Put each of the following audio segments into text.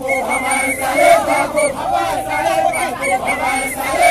को हमारे साले को हमारे साले को हमारे साले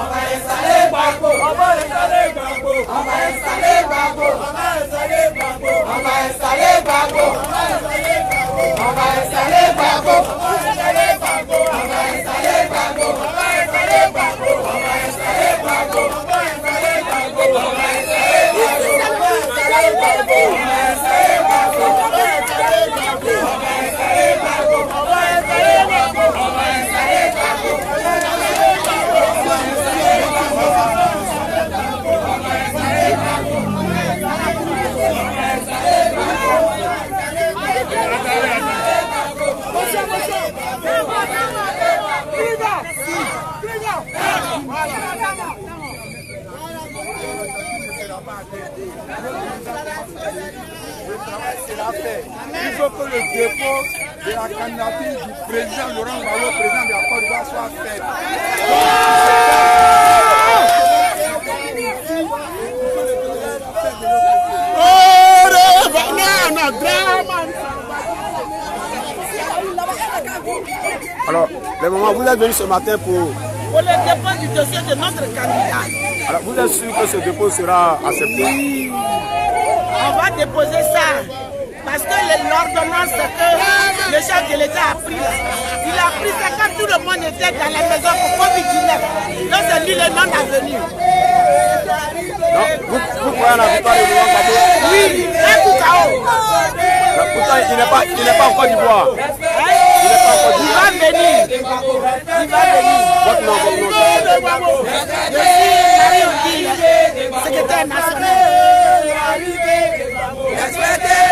ọba ìsàlẹ̀ gbàgbó ọba ìsàlẹ̀ gbàgbó ọba ìsàlẹ̀ gbàgbó ọba ìsàlẹ̀ gbàgbó ọba ìsàlẹ̀ gbàgbó ọba ìsàlẹ̀ gbàgbó ọba ìsàlẹ̀ gbàgbó ọba ìsàlẹ̀ gbàgbó ọba ìsàlẹ̀ gbàgbó ọba ìsàlẹ̀ gbàgbó ọba ìsàlẹ̀ gbàgbó ọba ìsàlẹ̀ gbàgbó ọba ìsàlẹ̀ gbàgbó ọba ìsàlẹ̀ gbàgbó ọba ìsàlẹ̀ gbàgbó ọba ìsàlẹ̀ gbàgbó ọba ìsàlẹ̀ gbàgbó ọba ìsàlẹ̀ gbàgbó ọba ìsàlẹ̀ gbàgbó ọba ìsàlẹ̀ gbàgbó. Le travail, c'est la paix. Il faut que le dépôt de la candidature du président Laurent Gbagbo, président de la Côte d'Ivoire, soit fait. Alors, le moment, vous êtes venu ce matin pour Du dossier de notre candidat. Alors, vous êtes sûr que ce dépôt sera accepté? On va déposer ça. Parce que l'ordonnance que le chef de l'État a pris, là, il a pris ça quand tout le monde était dans la maison pour Covid-19. Donc c'est lui le non avenu. Non, vous, vous croyez à la victoire Gbagbo Oui, un coup KO. Pourtant, il n'est pas, il n'est pas en Côte d'Ivoire. Il n'est pas en Côte Il d'Ivoire. va venir. Il va venir. Votre nom, votre nom. Je suis Marie Odile, secrétaire national. Respectez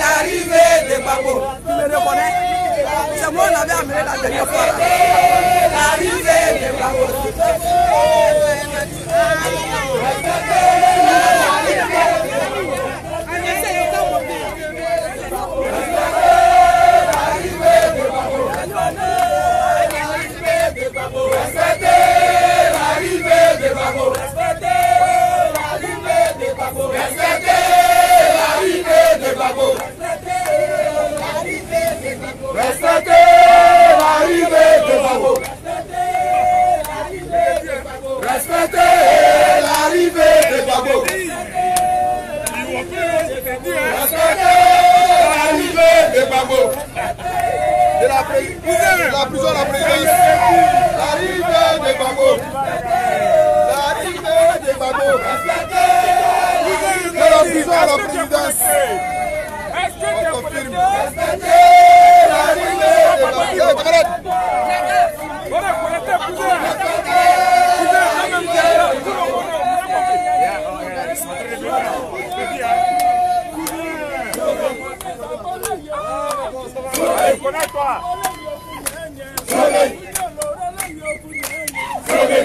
l'arrivée de Babo. Tu me reconnais C'est moi qui l'avais amené la dernière fois. L'arrivée de Babo. Respectez l'arrivée de Babo. Respectez l'arrivée de Babo. Respectez l'arrivée de Babo. De la, pré- de la prison à la présidence. L'arrivée de Babo. L'arrivée de Babo. De la prison à la présidence. mẹ́fà. sókè. sókè.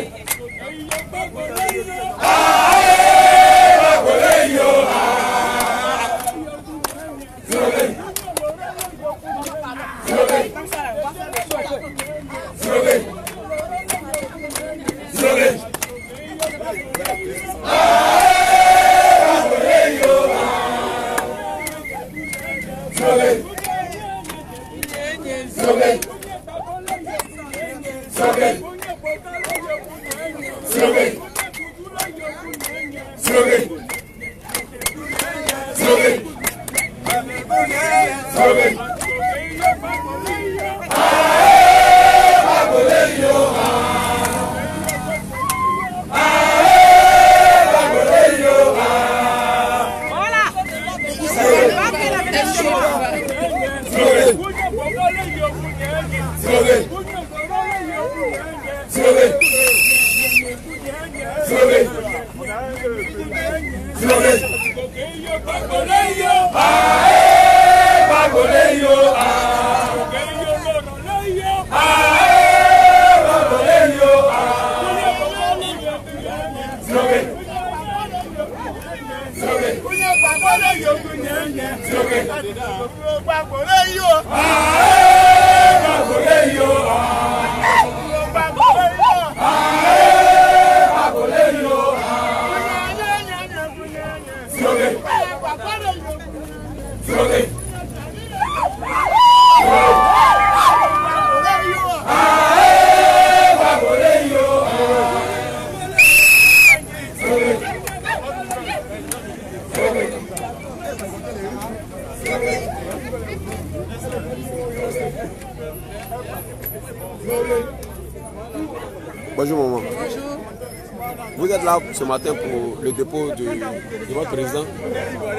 Ce matin pour le dépôt de, de votre président.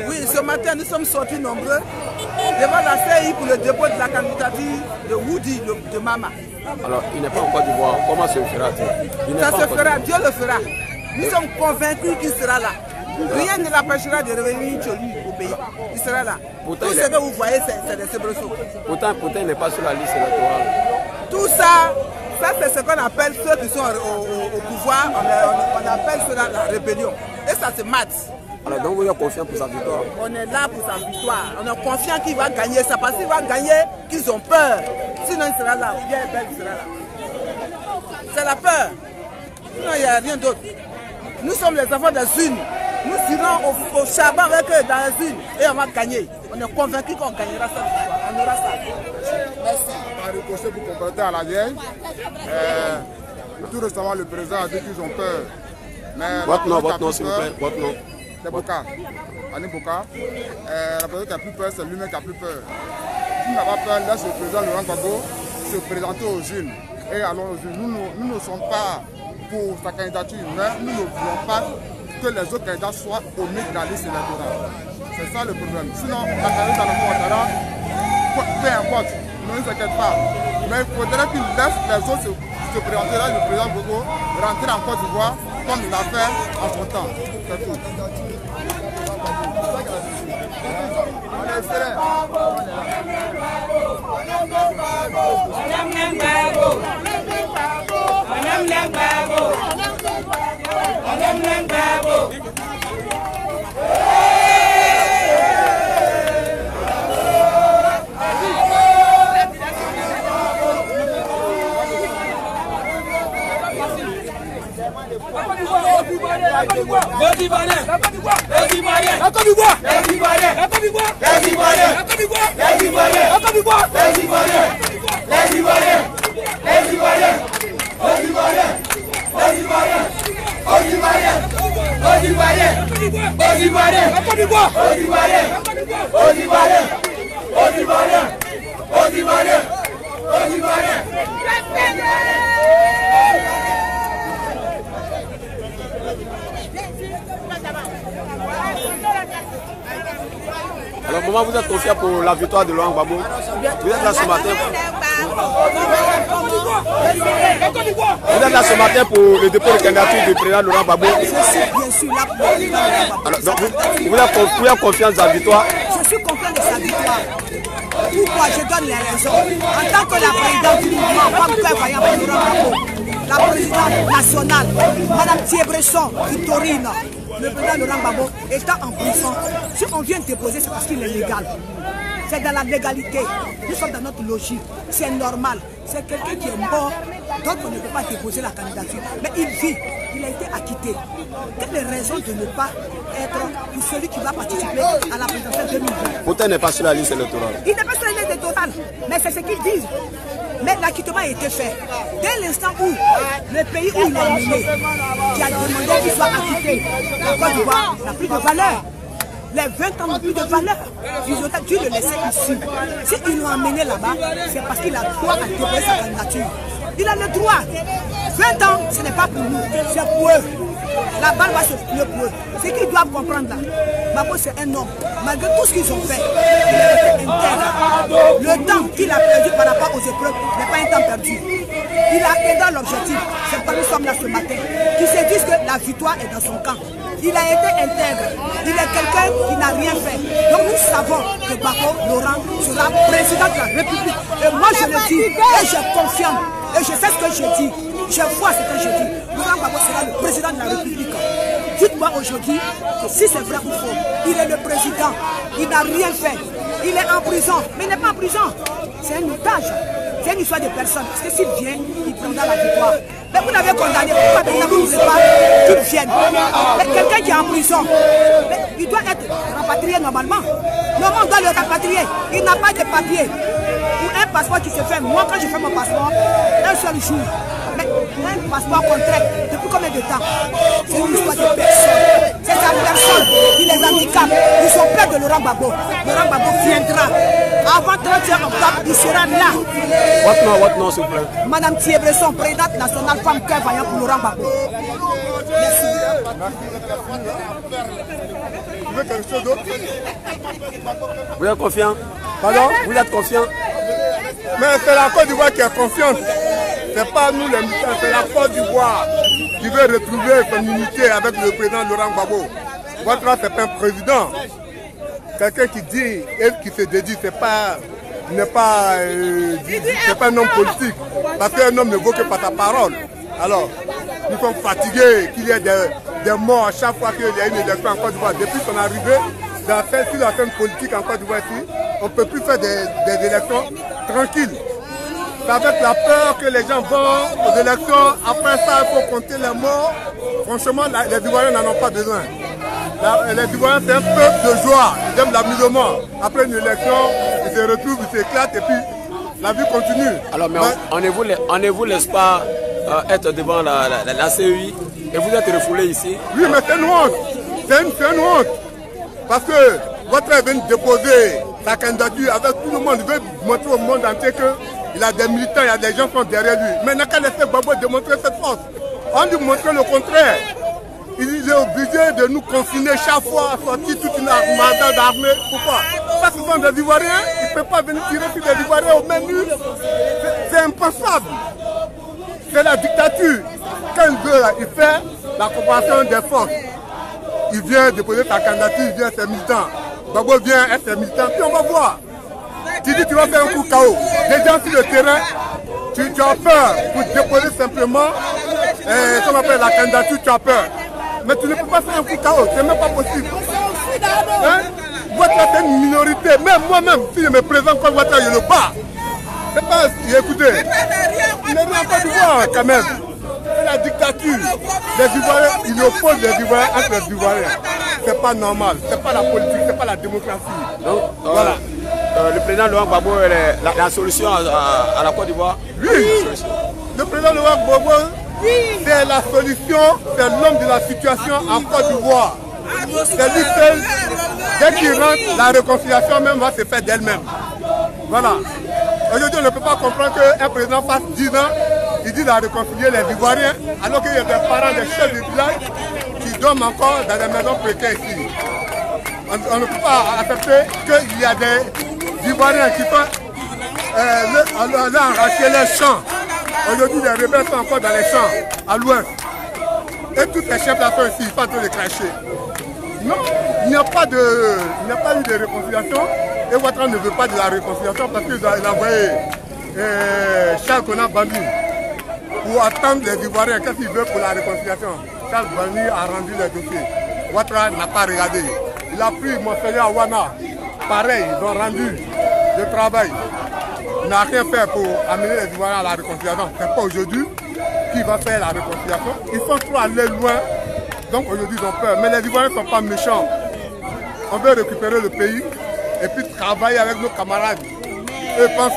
Oui, ce matin, nous sommes sortis nombreux devant la CI pour le dépôt de la candidature de Woody, le- de Mama. Alors, il n'est pas en Côte d'Ivoire. Comment se fera-t-il? Ça se fera. Dieu le fera. Nous sommes convaincus qu'il sera là. Rien ne l'empêchera de revenir au pays. Il sera là. Pourtant, Tout ce que vous voyez, c'est des soubresauts. Pourtant, pourtant, il n'est pas sur la liste électorale. Tout ça, ça c'est ce qu'on appelle ceux qui sont au, au- au pouvoir, on, on- on appelle cela la rébellion. Et ça se mate. Alors donc vous êtes confiant pour sa victoire On est là pour sa victoire. On est confiant qu'il va gagner. C'est parce qu'il va gagner qu'ils ont peur. Sinon, il sera là. Bien belle, sera là. C'est la peur. Sinon, il n'y a rien d'autre. Nous sommes les enfants des unes. Nous irons au, au charbon avec eux dans les unes et on va gagner. On est convaincu qu'on gagnera ça. On aura ça. Merci. à la vieille. Euh, tout récemment, le président a dit qu'ils ont peur. Mais Votre nom, votre nom s'il vous plaît, votre nom. C'est Boka. Annie Boka. Euh, la présidente qui a plus peur, c'est lui-même qui a plus peur. S'il n'a pas peur, laisse le président Laurent Gbagbo se présenter aux jeunes. Et allons aux jeunes. Nous, nous, nous ne sommes pas pour sa candidature, mais nous ne voulons pas que les autres candidats soient omis de la liste électorale. C'est ça le problème. Sinon, la dans le Ouattara, peu importe, ne nous inquiète pas. Mais il faudrait qu'il laisse les autres se, se présenter là, le président Bogo, rentrer en Côte d'Ivoire comme il l'a fait en son temps. C'est tout. C'est Alors maman, vous êtes confiant pour la victoire de Laurent Gbagbo? Vous êtes là ce matin Vous êtes là ce matin pour le dépôt de candidature du président Laurent Gbagbo. Je suis bien sûr là pour. Alors, donc, vous, vous êtes, conf- vous êtes confiant de sa victoire? Je suis confiant de sa victoire. Pourquoi? Je donne les raisons. En tant que la présidente du mouvement, comme Père Vaillant pour Laurent Gbagbo, la présidente nationale, Madame Thiebresson, Victorine, le président Laurent Gbagbo étant en prison, si on vient déposer, c'est parce qu'il est légal. C'est dans la légalité. Nous sommes dans notre logique. C'est normal. C'est quelqu'un qui est mort, donc on ne peut pas déposer la candidature. Mais il vit. Il a été acquitté. Quelle est raison de ne pas être pour celui qui va participer à la présidentielle 2020 Pourtant, il n'est pas sur la liste électorale. il n'est pas sur les total, mais c'est ce qu'ils disent. Mais l'acquittement a été fait. Dès l'instant où le pays où il est emmené, qui a demandé qu'il soit acquitté, la Côte d'Ivoire n'a plus de valeur. Les 20 ans n'ont plus de valeur. Ils ont dû le laisser ici. S'ils l'ont emmené là-bas, c'est parce qu'il a droit à déposer sa candidature. Il a le droit. 20 ans, ce n'est pas pour nous, c'est pour eux. La balle va se plier pour eux. Ce qu'ils doivent comprendre là, Mabo c'est un homme. Malgré tout ce qu'ils ont fait, il a été intègre. Le temps qu'il a perdu par rapport aux épreuves n'est pas un temps perdu. Il a atteint l'objectif. C'est pourquoi nous sommes là ce matin. Qui se disent que la victoire est dans son camp. Il a été intègre. Il est quelqu'un qui n'a rien fait. Donc nous savons que Bako Laurent sera président de la République. Et moi je le dis, et je confirme, et je sais ce que je dis. Je vois ce que je dis. Laurent Gbagbo sera le président de la République. Dites-moi aujourd'hui que si c'est vrai ou faux, il est le président. Il n'a rien fait. Il est en prison. Mais il n'est pas en prison. C'est un otage. C'est une histoire de personne. Parce que s'il vient, il prendra la victoire. Mais vous l'avez condamné. Pourquoi maintenant vous ne voulez pas qu'il vienne? Mais quelqu'un qui est en prison, il doit être rapatrié normalement. Normalement, on doit le rapatrier. Il n'a pas de papier. Ou un passeport qui se fait. Moi, quand je fais mon passeport, un seul jour. Mais un passeport contract, depuis combien de temps? C'est une histoire de personne. C'est sa personne qui les handicape. Ils sont près de Laurent Gbagbo. Laurent Gbagbo viendra. Avant 31 octobre, il sera là. Votre nom, votre nom, s'il vous plaît? Madame Thiebresson, présidente nationale femme cœur vaillant pour Laurent Gbagbo. Merci. Quelque chose d'autre Vous êtes confiant Pardon Vous êtes confiant Mais c'est la Côte d'Ivoire qui est confiante. C'est pas nous les militaires, c'est la Côte d'Ivoire qui veut retrouver son unité avec le président Laurent Gbagbo. Votre là, c'est pas un président. Quelqu'un qui dit et qui se dédie, c'est pas n'est pas, euh, pas un homme politique. Parce qu'un homme ne vaut que par sa parole. Alors, nous sommes fatigués qu'il y ait des, des morts à chaque fois qu'il y a une élection en Côte d'Ivoire. Depuis son arrivée dans cette, sur la scène politique en Côte d'Ivoire ici, on ne peut plus faire des, des élections tranquilles. C'est avec la peur que les gens vont aux élections. Après ça, il faut compter les morts. Franchement, la- les Ivoiriens n'en ont pas besoin. La- les Ivoiriens, c'est un peuple de joie. Ils aiment l'amusement. Après une élection, ils se retrouvent, ils s'éclatent et puis la vie continue. Alors, mais Ouais. on, on ne vous, on ne être devant la, la, CEI et vous êtes refoulé ici. Oui, mais c'est une honte. C'est une, honte. Parce que votre vient déposer sa candidature avec tout le monde. Il veut montrer au monde entier qu'il a des militants, il y a des gens qui sont derrière lui. Mais n'a qu'à laisser Babo démontrer cette force. On lui montrer le contraire. Il est obligé de nous confiner chaque fois à sortir toute une armada d'armée. Pourquoi? Parce que ce sont des Ivoiriens. Il ne peut pas venir tirer sur des Ivoiriens au. C'est- C'est impensable. C'est la dictature. Quand il veut, là, il fait la comparaison des forces. Il vient déposer sa candidature, il vient ses militants. Babo vient être ses militants, puis on va voir. Tu dis tu vas faire un coup KO. Des gens sur le terrain, tu, as peur pour déposer simplement euh, ce la candidature, tu as peur. Mais tu ne peux pas faire un coup KO, c'est même pas possible. Hein? Ouattara, c'est une minorité. Même moi-même, si je me présente comme Ouattara, je le bats. C'est pas. Écoutez, il est bien Côte d'Ivoire quand même. C'est la dictature. Les Ivoiriens, ils opposent les Ivoiriens entre les Ivoiriens. C'est pas normal. C'est pas la politique, c'est pas la démocratie. Donc, euh, Voilà. euh, le président Laurent Gbagbo est la, la solution à, à- à la Côte d'Ivoire? Oui, le président Laurent Gbagbo, c'est la solution, c'est l'homme de la situation en Côte d'Ivoire. C'est lui seul, dès qu'il rentre, la réconciliation même va se faire d'elle-même. Voilà. Aujourd'hui, on ne peut pas comprendre qu'un président fasse 10 ans, il dit de réconcilier les Ivoiriens, alors qu'il y a des parents, des chefs de village qui dorment encore dans des maisons précaires ici. On, ne peut pas accepter qu'il y a des Ivoiriens qui sont euh, le- on leur a arraché les champs. Aujourd'hui, les rebelles sont encore dans les champs, à l'ouest. Et tous ces chefs-là sont ici, ils sont en train de cracher. Non, il n'y a pas de, il a pas eu de réconciliation. Et Ouattara ne veut pas de la réconciliation parce qu'il a, envoyé euh, Charles Conan Bandi pour attendre les Ivoiriens. Qu'est-ce qu'il veut pour la réconciliation? Charles Bandi a rendu le dossier. Ouattara n'a pas regardé. Il a pris Monseigneur Awana. Pareil, ils ont rendu le travail. Il n'a rien fait pour amener les Ivoiriens à la réconciliation. Ce n'est pas aujourd'hui qu'il va faire la réconciliation. Ils sont trop allés loin. Donc aujourd'hui, ils ont peur. Mais les Ivoiriens ne sont pas méchants. On veut récupérer le pays et puis travailler avec nos camarades. Eux pensent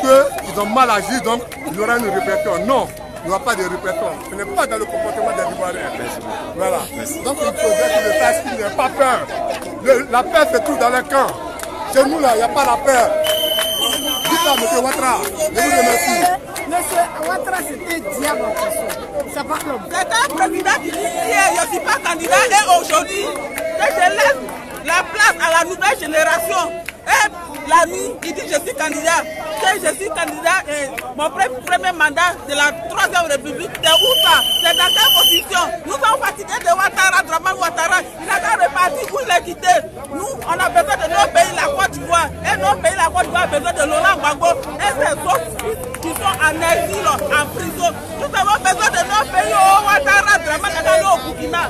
qu'ils ont mal agi, donc il y aura une répression. Non, il n'y aura pas de répression. Ce n'est pas dans le comportement des Ivoiriens. Voilà. Donc il faudrait qu'ils le sachent qu'il n'y a pas peur. Le- la peur se trouve dans le camp. Chez nous, là, il n'y a pas la peur. Dites ça, M. Ouattara. Je vous remercie. Monsieur Ouattara, c'était diable en personne. C'est pas l'homme. C'est un président qui dit hier, je ne suis pas candidat et aujourd'hui, que je laisse la place à la nouvelle génération. Et la nuit, il dit je suis candidat. Que je suis candidat et mon pre- premier mandat de la troisième république, c'est où ça C'est dans quelle position Nous sommes fatigués de Ouattara, Draman Ouattara. Il a qu'à repartir où il est quitté. Nous, on a besoin de nos pays, la Côte d'Ivoire. Et nos pays, la Côte d'Ivoire, a besoin de Laurent Gbagbo. Et ces autres qui sont en exil, en prison. Nous avons besoin de nos pays, oh Ouattara, Draman Ouattara, au Burkina.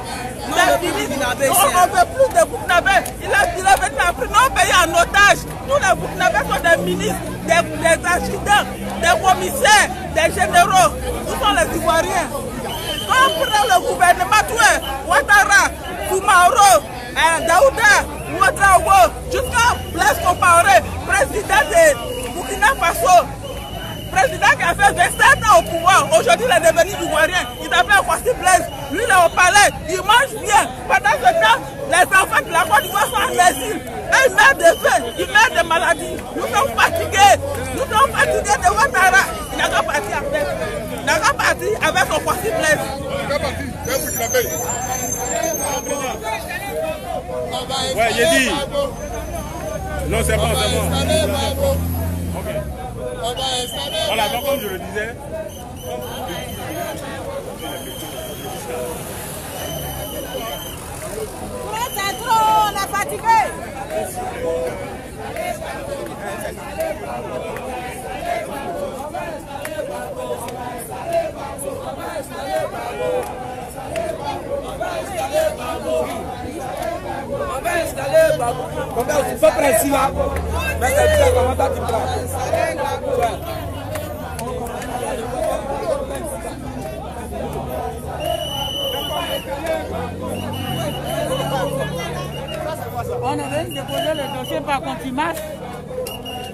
Fini. On ne veut plus de Burkinabé. Il a, il a pris nos pays en otage. Tous les Burkinabés sont des ministres, des, des des commissaires, des généraux. Nous sommes les Ivoiriens. Quand prend le gouvernement, est Ouattara, Soumaoro, euh, Daouda, Ouattara, jusqu'à Blaise Compaoré, président de Burkina Faso. Président qui a fait 27 ans au pouvoir, aujourd'hui il est devenu ivoirien, il s'appelle Kwasi Blaise, lui il est au palais, il mange bien. Pendant ce temps, les enfants de la Côte d'Ivoire sont. Et ils meurent de faim, ils meurent de maladie. Nous sommes fatigués, nous sommes fatigués de Ouattara. Il n'a qu'à partir avec, il n'a qu'à partir avec son Kwasi Blaise. Ouais, j'ai dit. Non, c'est bon, c'est bon. Voilà, donc comme je le disais, C'est trop, on. Voilà, On va installer Babou. On va le dossier par contumace.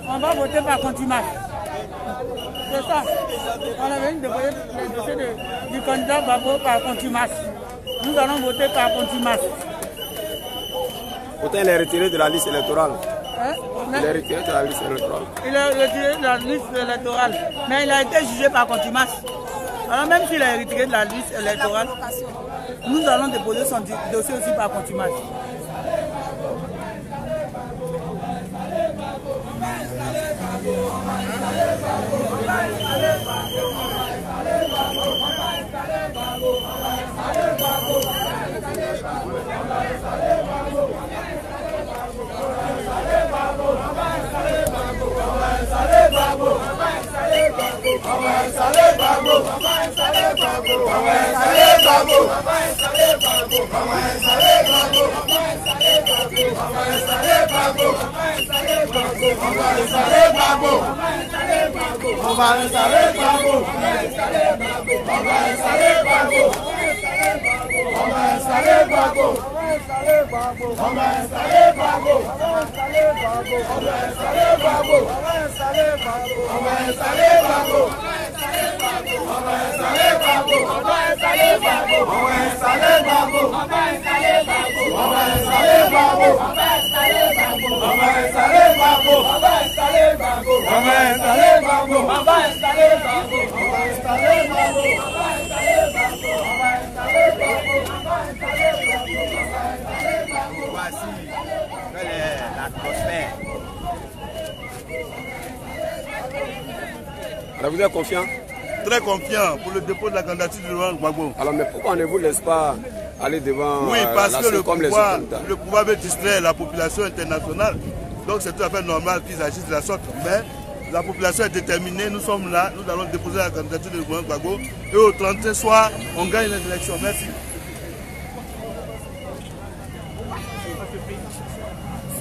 On va voter par contumace. C'est ça. On avait déposé le dossier du candidat Babo par contumace. Nous allons voter par contumace. Pourtant, il est retiré de la liste électorale. Hein? Il est retiré de la liste électorale. Il est retiré de la liste électorale. Mais il a été jugé par contumace. Alors même s'il est retiré de la liste électorale, nous allons déposer son dossier aussi par contumace. bàbá ìsàlẹ̀ gbàgbó bàbá ìsàlẹ̀ gbàgbó bàbá ìsàlẹ̀ gbàgbó bàbá ìsàlẹ̀ gbàgbó bàbá ìsàlẹ̀ gbàgbó bàbá ìsàlẹ̀ gbàgbó bàbá ìsàlẹ̀ gbàgbó bàbá ìsàlẹ̀ gbàgbó bàbá ìsàlẹ̀ gbàgbó bàbá ìsàlẹ̀ gbàgbó bàbá ìsàlẹ̀ gbàgbó bàbá ìsàlẹ̀ gbàgbó bàbá ìsàlẹ̀ gbàgbó bàbá. installé Bago. Voici l'atmosphère? Alors, vous êtes confiant? Très confiant pour le dépôt de la candidature de Laurent Gbagbo. Alors, mais pourquoi on ne vous laisse pas aller devant Oui, euh, parce la que le comme les pouvoir, candidats le pouvoir veut distraire la population internationale. Donc c'est tout à fait normal qu'ils agissent de la sorte. Mais la population est déterminée, nous sommes là, nous allons déposer la candidature de Laurent Gbagbo. Et au 31 soir, on gagne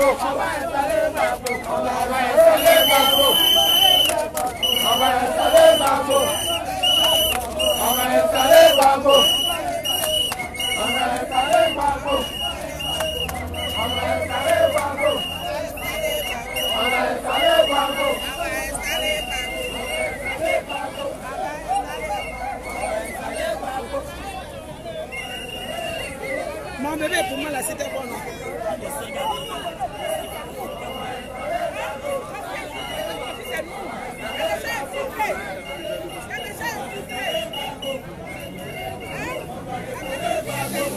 les élections. Merci. Mon bébé, pour moi, là, c'était bon. Je suis prête. C'est mon pays, c'est le Gabon.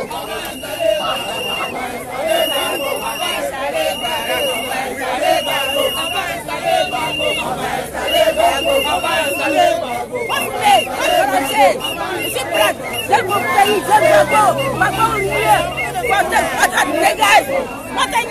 Ma femme est mieux. Moi, c'est pas de dégage. Moi, c'est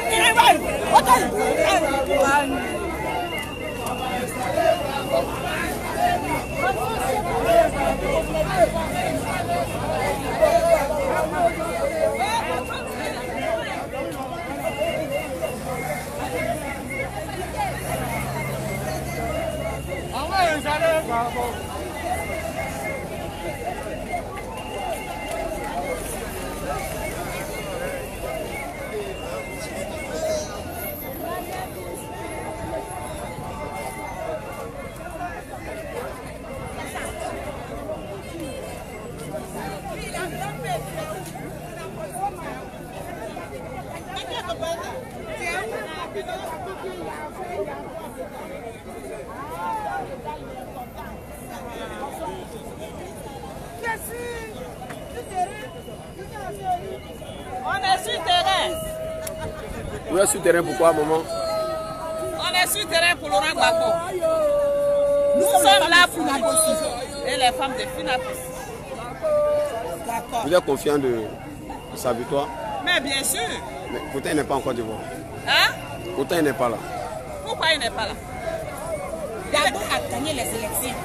Vous êtes sur terrain pourquoi, maman On est sur terrain pour Laurent Gbagbo. Nous sommes là pour nous et les femmes de Funapis. D'accord. Vous êtes confiant de, de sa victoire Mais bien sûr. Mais pourtant, il n'est pas encore devant. Hein? Pourtant, il n'est pas là. Pourquoi il n'est pas là? Gbagbo a gagné les élections.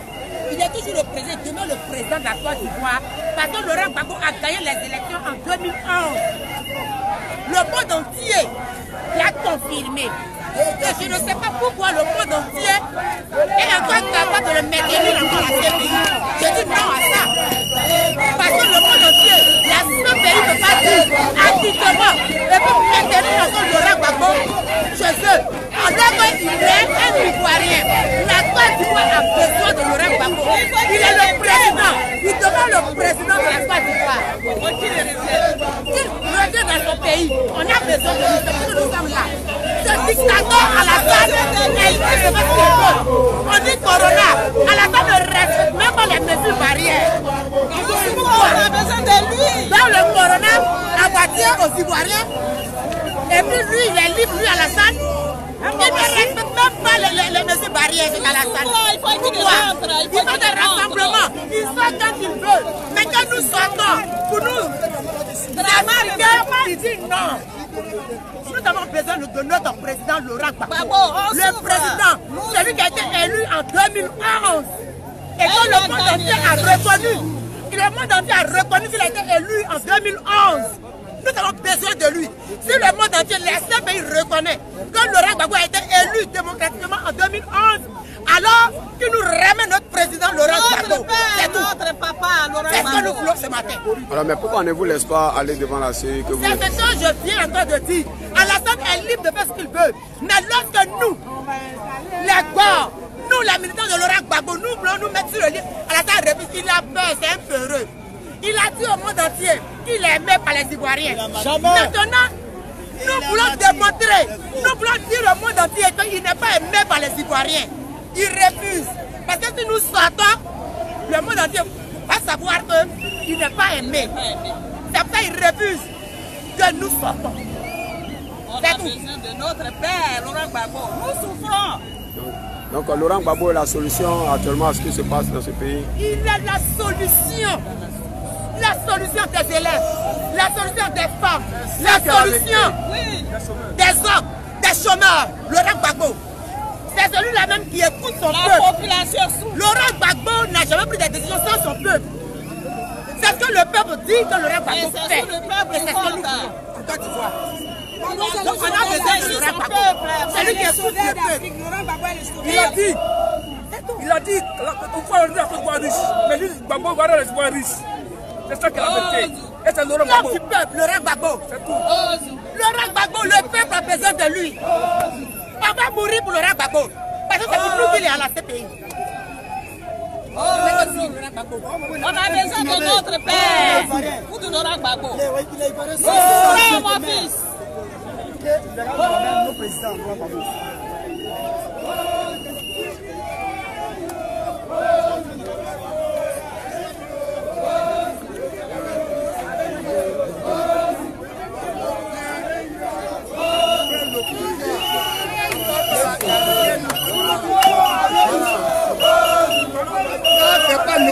Il est toujours le président, demain le président de la Côte d'Ivoire. Parce que Laurent Gbagbo a gagné les élections en 2011. Le monde entier l'a confirmé. Et je ne sais pas pourquoi le monde entier est encore capable de le maintenir encore à ce pays. Je dis non à ça. Parce que le monde entier, il y a ce pays ne peut activement et puis maintenir encore Laurent Gbagbo chez eux. Alors qu'il est un Ivoirien, la Côte d'Ivoire a besoin de Laurent Gbagbo. Il est le président. Il demande le président de la Côte d'Ivoire. Qu'il revienne dans son pays. On a besoin de lui. Pour que nous sommes là. Ce dictateur à la salle, elle dit ce qu'il veut. On dit Corona. À la salle ne respecte même pas les mesures barrières. On a besoin de lui. Dans le Corona, appartient aux Ivoiriens. Et puis lui, il est libre, lui, à la salle. Il ne respecte même pas les, les, barrières à la salle. Pourquoi il des rassemblements. Il sort quand il veut. Mais quand nous sortons, pour nous, il dit non. Nous avons besoin de notre président Laurent Gbagbo. Le président, celui qui a été élu en 2011. Et que le monde entier a reconnu. Le monde entier a reconnu qu'il a été élu en 2011. Nous avons besoin de lui. Si le monde entier, les pays reconnaît que Laurent Gbagbo a été élu démocratiquement en 2011, alors qu'il nous remet notre président Laurent Notre Gbagbo. C'est tout. notre papa, Laurent C'est ce que nous voulons ce matin. Alors, mais pourquoi ne vous laisse pas aller devant la série que vous C'est ce que je viens encore de dire. Alassane est libre de faire ce qu'il veut. Mais lorsque nous, les corps, nous, les militants de Laurent Gbagbo, nous voulons nous mettre sur le lit. Alassane refuse, il a peur, c'est un peureux. Il a dit au monde entier qu'il est aimé par les Ivoiriens. Maintenant, nous voulons démontrer, nous voulons dire au monde entier qu'il n'est pas aimé par les Ivoiriens. Il refuse. Parce que si nous sortons, le monde entier va savoir qu'il n'est pas aimé. C'est pour ça qu'il refuse que nous sortons. On C'est a tout. besoin de notre père, Laurent Gbagbo. Nous souffrons. Donc, euh, Laurent Gbagbo est la solution actuellement à ce qui se passe dans ce pays. Il est la solution. La solution des élèves, la solution des femmes, la solution des hommes, des chômeurs. Laurent Gbagbo. C'est celui-là même qui écoute son La peuple. population. Laurent Gbagbo n'a jamais pris des décisions sans son peuple. C'est ce que le peuple dit que Laurent Gbagbo c'est fait. le peuple Et c'est ce que nous voulons. Donc, on a besoin de Laurent Gbagbo. C'est lui qui écoute le peuple. Il a dit, il a dit qu'on faut arriver à Côte d'Ivoire riche? Mais juste Gbagbo va les voir riches. C'est ça qui est la vérité. Et c'est Laurent L'homme Gbagbo. du peuple, Laurent Gbagbo. C'est tout. Laurent Gbagbo, le peuple a besoin de lui. On va mourir pour Laurent Gbagbo. Parce que c'est pour nous qu'il est à la CPI. On a besoin de notre père. Ou de Laurent Gbagbo. Mon fils. Gbagbo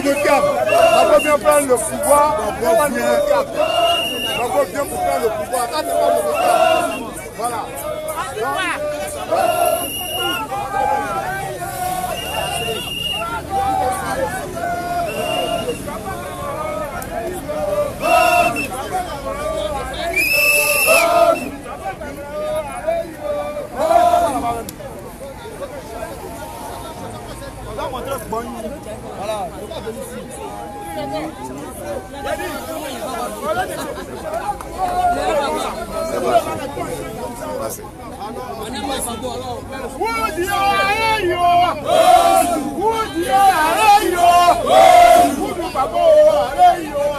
vient prendre le pouvoir. Gbagbo vient pour prendre le pouvoir, c'est gbọ́n yín. Wúdi ààrẹ yóò! Wúdi ààrẹ yóò! Wúdi bàbá ààrẹ yóò!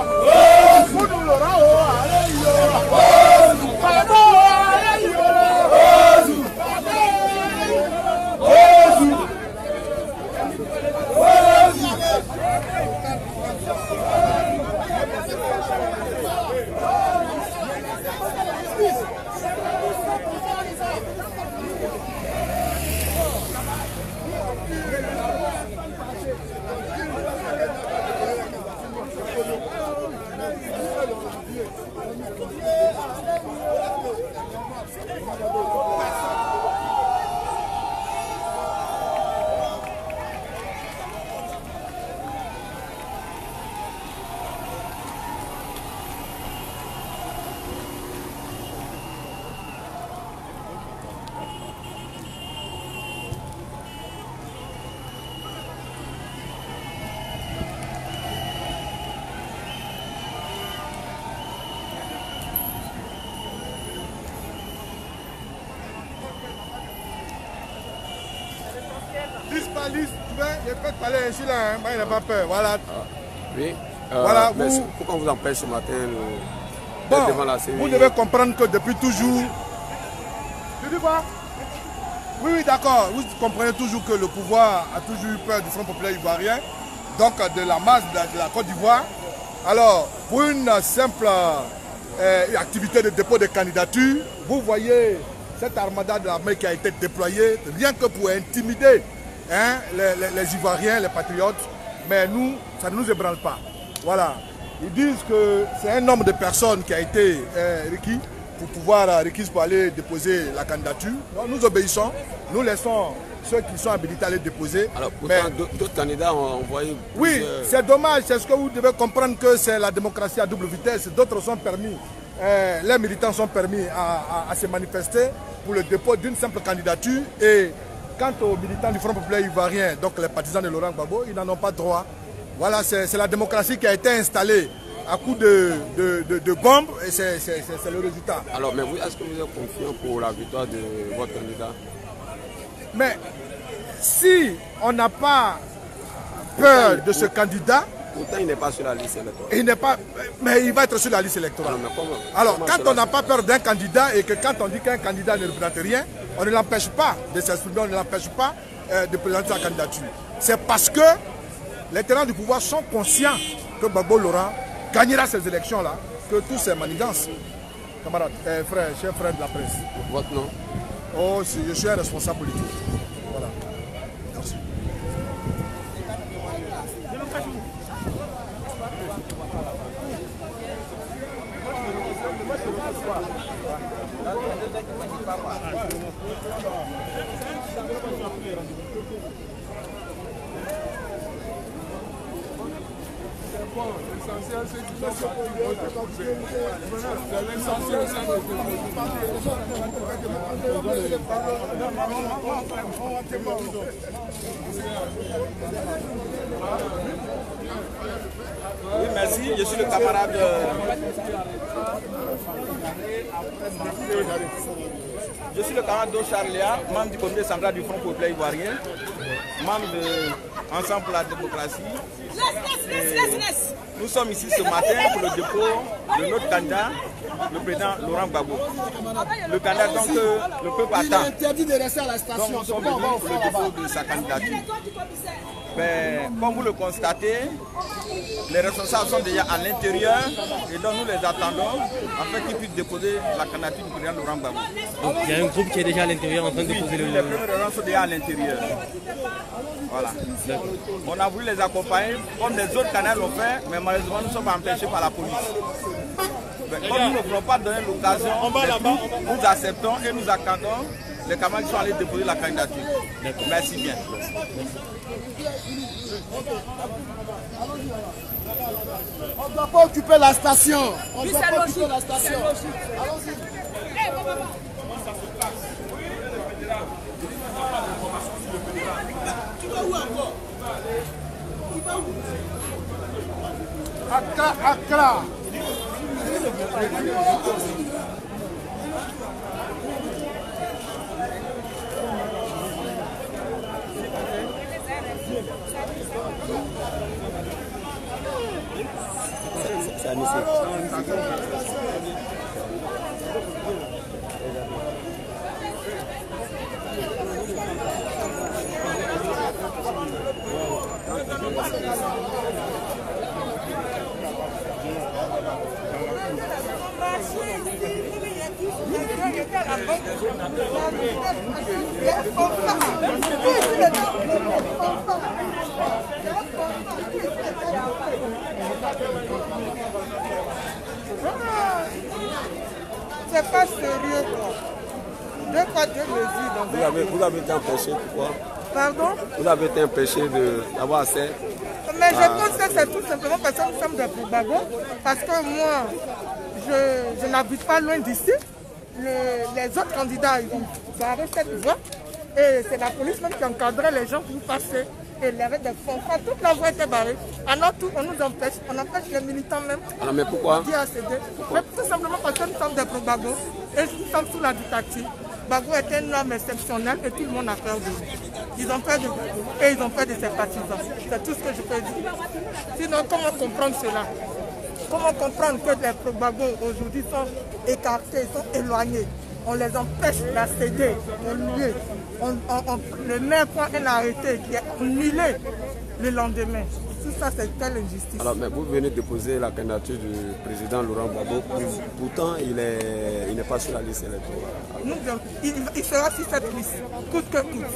Wúdi lòrá o! Là, hein. Moi, il n'a pas peur. Voilà. Oui. Euh, Voilà, mais vous- Pourquoi on vous empêche ce matin le- Bon, devant la série? vous devez comprendre que depuis toujours. Tu dis quoi? Oui, oui, d'accord. Vous comprenez toujours que le pouvoir a toujours eu peur du Front populaire ivoirien, donc de la masse de la, de la Côte d'Ivoire. Alors, pour une simple euh, activité de dépôt de candidature, vous voyez cette armada de l'armée qui a été déployée, rien que pour intimider hein, les, les- les Ivoiriens, les patriotes. Mais nous, ça ne nous ébranle pas. Voilà. Ils disent que c'est un nombre de personnes qui a été euh, requis pour pouvoir euh, requis pour aller déposer la candidature. Donc, nous obéissons, nous laissons ceux qui sont habilités à aller déposer. Alors, pourtant, d'autres- d'autres candidats ont envoyé. oui, plusieurs- c'est dommage, c'est ce que vous devez comprendre que c'est la démocratie à double vitesse. D'autres sont permis, euh, les militants sont permis à, à- à se manifester pour le dépôt d'une simple candidature. Et quant aux militants du Front populaire ivoirien, donc les partisans de Laurent Gbagbo, ils n'en ont pas droit. Voilà, c'est la démocratie qui a été installée à coup de, de, de- de bombes et c'est le résultat. Alors, mais vous, est-ce que vous êtes confiant pour la victoire de votre candidat? Mais si on n'a pas peur de ce candidat, Pourtant, il n'est pas sur la liste électorale. il n'est pas, mais il va être sur la liste électorale. Alors, mais comment- Alors, comment quand on n'a pas peur d'un candidat et que quand on dit qu'un candidat ne représente rien, on ne l'empêche pas de s'exprimer, on ne l'empêche pas euh, de présenter sa candidature. C'est parce que les tenants du pouvoir sont conscients que Babo Laurent gagnera ces élections-là, que tous ces manigances. Camarades, euh, frères, chers frères de la presse. Votre nom? Oh, je suis un responsable politique. Voilà. Oui, merci. Je suis le camarade. euh, Je suis le camarade d'O Charlia, membre du comité central du Front populaire ivoirien, membre de Ensemble pour la démocratie. Et Nous sommes ici ce matin pour le dépôt de notre candidat, le président Laurent Gbagbo. Le candidat donc que le peuple Il est attend. interdit de rester à la Donc station. nous C'est sommes venus pour le dépôt de sa candidature. Mais comme vous le constatez, les responsables sont déjà à l'intérieur et donc nous les attendons afin qu'ils puissent déposer la candidature du président Laurent Gbagbo. Donc il y a un groupe qui est déjà à l'intérieur en train de Oui, déposer le. les premiers rangs sont déjà à l'intérieur. Voilà. On a voulu les accompagner comme les autres canaux l'ont fait, mais malheureusement nous sommes empêchés par la police. Mais comme nous ne voulons pas donner l'occasion, nous acceptons et nous attendons les camarades qui sont allés déposer la candidature. Merci bien. On ne doit pas occuper la station. On ne doit pas occuper la station. Allons-y. Tu vas où encore? Tu vas où? Accra, Accra. mose Thank you. C'est pas sérieux quoi. Deux fois deux mesures dans Vous avez, vous avez été empêché, pourquoi Pardon? Vous avez été empêché d'avoir accès Mais je pense que c'est tout simplement parce que nous sommes de Poubago. Parce que moi, je, je n'habite pas loin d'ici. Le- les autres candidats, ils ont barré cette voie. Et c'est la police même qui encadrait les gens pour passer. Et il y avait des fanfares. Toute la voie était barrée. Alors tout, on nous empêche. On empêche les militants même. Alors, mais pourquoi d'y accéder. Mais tout simplement parce que nous sommes des Poubago. Et nous sommes sous la dictature. Bagou est un homme exceptionnel et tout le monde a peur de lui. Ils ont peur de Bagou et ils ont peur de ses partisans. C'est tout ce que je peux dire. Sinon, comment comprendre cela? Comment comprendre que les Bagou aujourd'hui sont écartés, sont éloignés? On les empêche d'accéder au lieu. On, on, le met point un arrêté qui est annulé le lendemain. Tout ça, c'est quelle injustice. Alors, mais vous venez de déposer la candidature du président Laurent Gbagbo. Pourtant, il n'est il pas sur la liste électorale. Nous, il, il sera sur cette liste, coûte que coûte.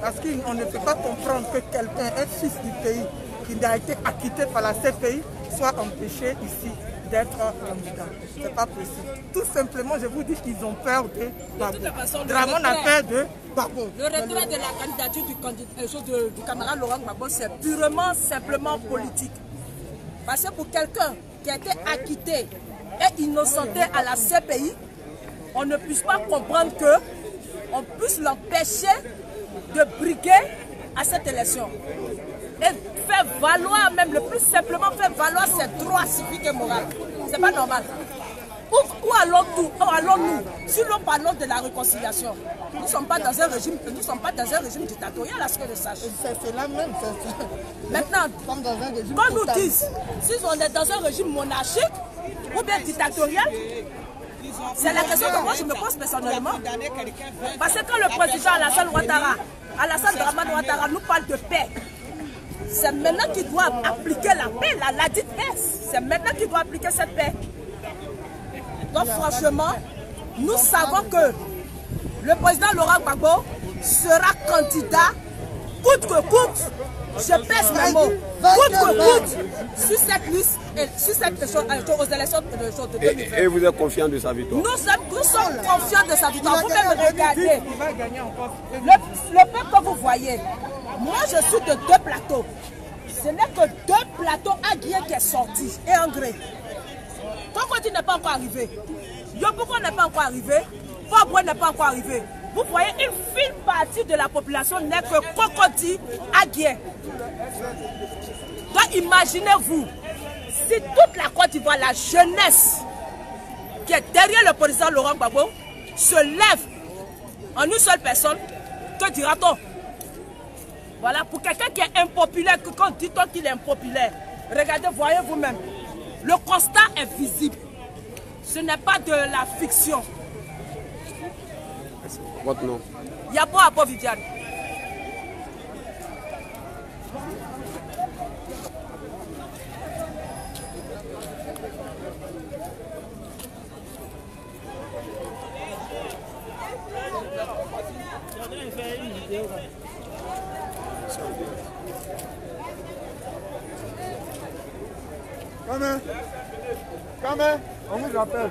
Parce qu'on ne peut pas comprendre que quelqu'un, un fils du pays, qui a été acquitté par la CPI, soit empêché ici d'être candidat. Ce n'est pas possible. Tout simplement, je vous dis qu'ils ont peur de Babo. Dramon a peur de Babo. Le retrait de la candidature du, candidat, de, du camarade Laurent Gbagbo, c'est purement, simplement politique. Parce que pour quelqu'un qui a été acquitté et innocenté à la CPI, on ne puisse pas comprendre que on puisse l'empêcher de briguer à cette élection. Et faire valoir, même le plus simplement, faire valoir ses droits civiques et moraux. C'est pas normal. Où, où allons-nous allons si nous parlons de la réconciliation? Nous ne sommes pas dans un régime, nous sommes pas dans un régime dictatorial à ce que je sache. C'est la même. Maintenant, Comme dans un régime qu'on nous total. dise si on est dans un régime monarchique ou bien dictatorial, c'est la question que moi je me pose personnellement. Parce que quand le président Alassane Ouattara, Alassane Draman Ouattara nous parle de paix, c'est maintenant qu'il doit appliquer la paix, la, la dite. C'est maintenant qu'il doit appliquer cette paix. Donc franchement, nous savons que le président Laurent Gbagbo sera candidat coûte que coûte. Je pèse mes mots. Coûte que coûte sur cette liste et sur cette élection, euh, aux élections de, de, de Et, 2020. et vous êtes confiant de sa victoire? Nous sommes, nous sommes confiants de sa victoire. Vous-même regardez. Il va gagner encore. Le, le peuple que vous voyez, moi je suis de deux plateaux. Ce n'est que deux plateaux Aguien qui est sorti et Angré. Kokoti n'est pas encore arrivé. Yoboko n'est pas encore arrivé. Fabre n'est pas encore arrivé. Vous voyez, une fine partie de la population n'est que Kokoti Aguien. Donc imaginez-vous, si toute la Côte d'Ivoire, la jeunesse qui est derrière le président Laurent Gbagbo se lève en une seule personne, que dira-t-on? Voilà, pour quelqu'un qui est impopulaire, que quand dit-on qu'il est impopulaire, regardez, voyez vous-même, le constat est visible. Ce n'est pas de la fiction. Votre nom Il y a pas à pas Viviane. Quand même, quand même, on vous appelle.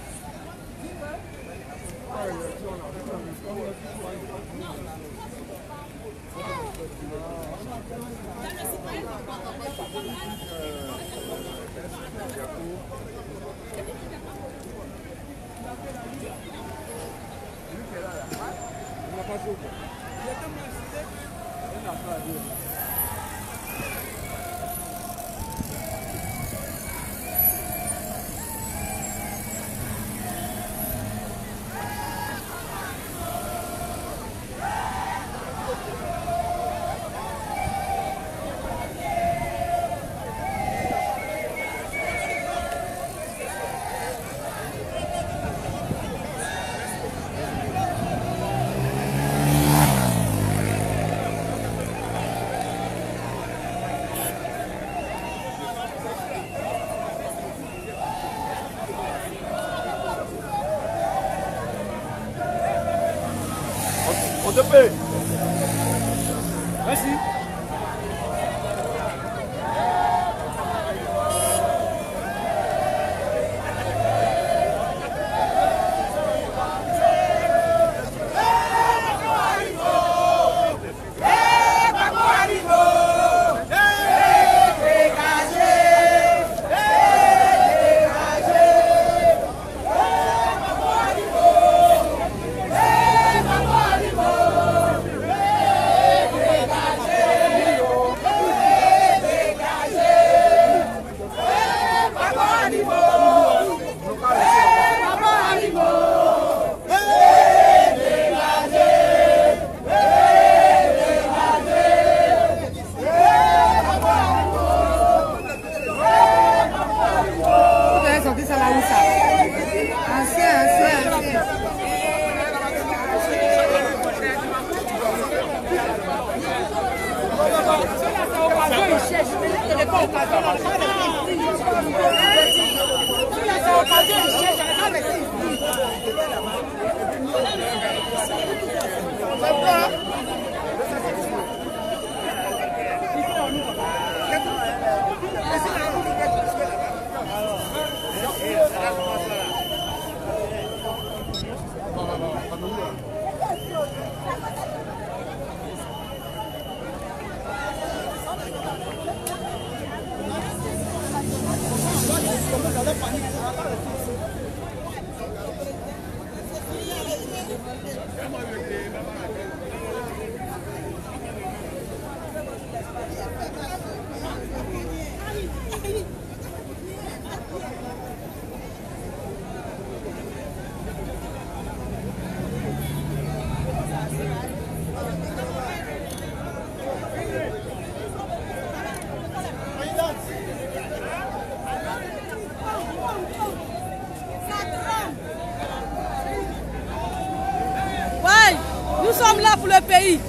nous sommes là pour le pays.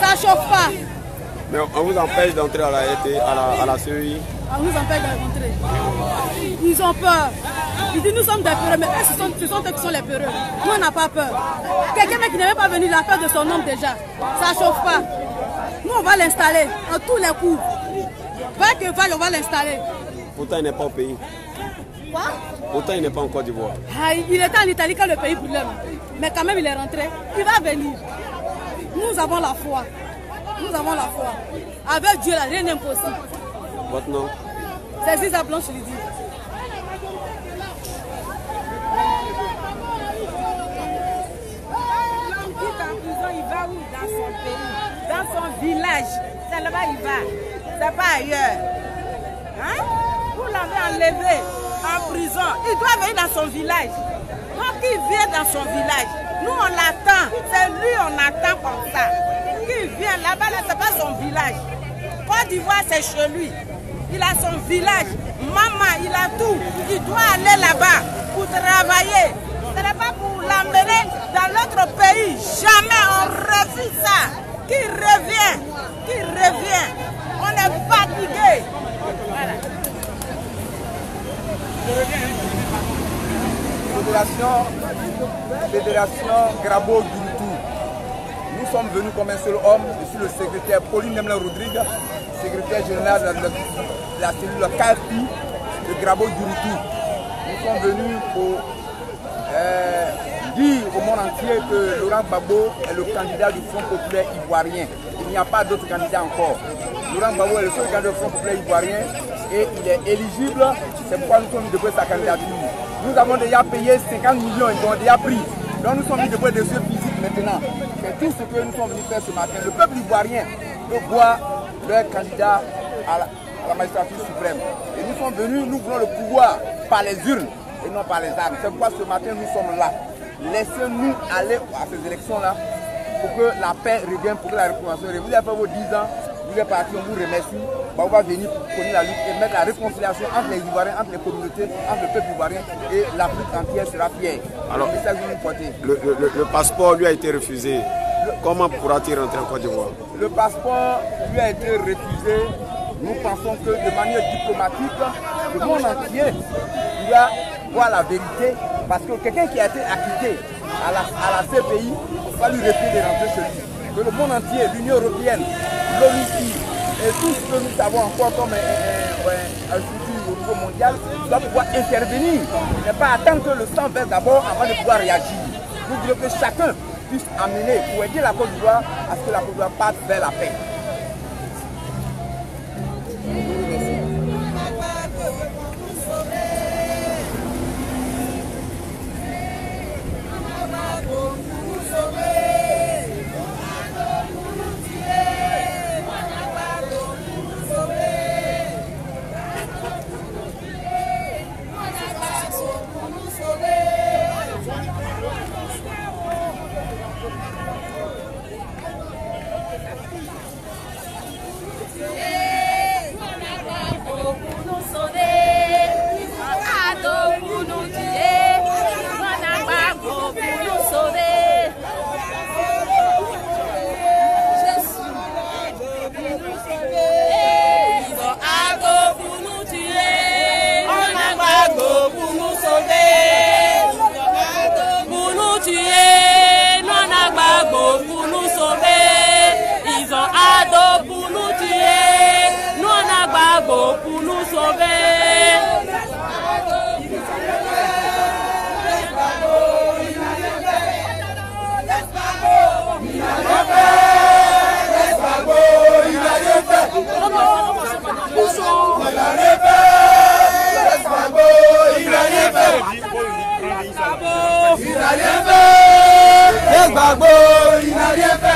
Ça chauffe pas. Mais on vous empêche d'entrer à la, RT, à la, à la CEI. On nous empêche de rentrer. Ils ont peur. Ils disent nous sommes des peureux, mais eux, ce sont, ce sont eux qui sont les peureux. Nous, on n'a pas peur. Quelqu'un qui n'est même pas venu, il a peur de son homme déjà. Ça chauffe pas. Nous, on va l'installer en tous les coups. Va que vaille, on va l'installer. Pourtant, il n'est pas au pays. Quoi? Pourtant, il n'est pas en Côte d'Ivoire. Ah, Il était en Italie quand le pays brûlait. Mais quand même, il est rentré. Il va venir. Nous avons la foi. Nous avons la foi. Avec Dieu, là, rien n'est impossible. Nom C'est Ziza Blanche Lydie. L'homme quitte en prison, il va où? Dans son pays, dans son village. C'est là-bas il va. C'est pas ailleurs. Hein? Vous l'avez enlevé en prison. Il doit venir dans son village. Donc il vient dans son village. Nous on l'attend. C'est lui on attend comme ça. Vient là-bas, là, c'est pas son village. Côte d'Ivoire, c'est chez lui. Il a son village. Maman, il a tout. Il doit aller là-bas pour travailler. Ce n'est pas pour l'emmener dans l'autre pays. Jamais on refuse ça. Qui revient, qui revient? On est fatigué. Voilà. Fédération, Fédération Grabo sommes venus comme un seul homme. Je suis le secrétaire Pauline Nemlen Rodrigue, secrétaire général de la, de cellule KFI de Grabo Gurutu. Nous sommes venus pour euh, dire au monde entier que Laurent Gbagbo est le candidat du Front populaire ivoirien. Il n'y a pas d'autre candidat encore. Laurent Gbagbo est le seul candidat du Front populaire ivoirien et il est éligible. C'est pourquoi nous sommes déposés sa candidature. Nous avons déjà payé 50 millions, ils ont déjà pris. Donc nous sommes déposer des yeux physiques maintenant. C'est tout ce que nous sommes venus faire ce matin. Le peuple ivoirien veut voir leur candidat à la, magistrature suprême. Et nous sommes venus, nous voulons le pouvoir par les urnes et non par les armes. C'est pourquoi ce matin nous sommes là. Laissez-nous aller à ces élections-là pour que la paix revienne, pour que la réconciliation revienne. Vous avez fait vos 10 ans, vous êtes partis, on vous remercie. Bah, on va venir pour connaître la lutte et mettre la réconciliation entre les Ivoiriens, entre les communautés, entre le peuple ivoirien et l'Afrique entière sera fière. Alors, portez. Le, le- le passeport lui a été refusé. Comment pourra-t-il rentrer en Côte d'Ivoire? Le passeport lui a été refusé. Nous pensons que de manière diplomatique, le monde entier doit voir la vérité. Parce que quelqu'un qui a été acquitté à la, à la CPI, va lui refuser de rentrer chez lui. Que le monde entier, l'Union européenne, l'ONU et tout ce que nous avons encore comme un, structure au niveau mondial doit pouvoir intervenir. Ne pas attendre que le sang verse d'abord avant de pouvoir réagir. Nous voulons que chacun puisse amener pour aider la Côte d'Ivoire à ce que la Côte d'Ivoire parte vers la paix. ìrànlẹ́fẹ́. ẹ gbàgbọ́ ìrànlẹ́fẹ́.